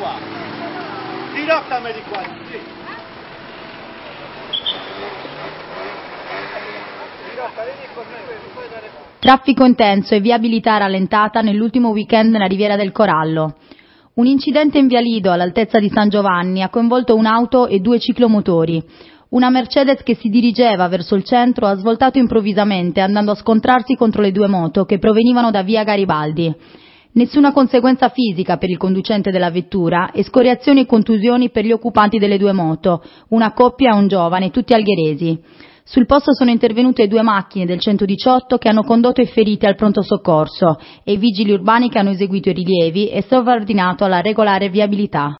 qua. Dirottami di qua. Traffico intenso e viabilità rallentata nell'ultimo weekend nella Riviera del Corallo. Un incidente in via Lido all'altezza di San Giovanni ha coinvolto un'auto e due ciclomotori. Una Mercedes che si dirigeva verso il centro ha svoltato improvvisamente andando a scontrarsi contro le due moto che provenivano da via Garibaldi. Nessuna conseguenza fisica per il conducente della vettura e scoriazioni e contusioni per gli occupanti delle due moto, una coppia e un giovane, tutti algheresi. Sul posto sono intervenute due macchine del 118 che hanno condotto i feriti al pronto soccorso e i vigili urbani che hanno eseguito i rilievi e sovraordinato alla regolare viabilità.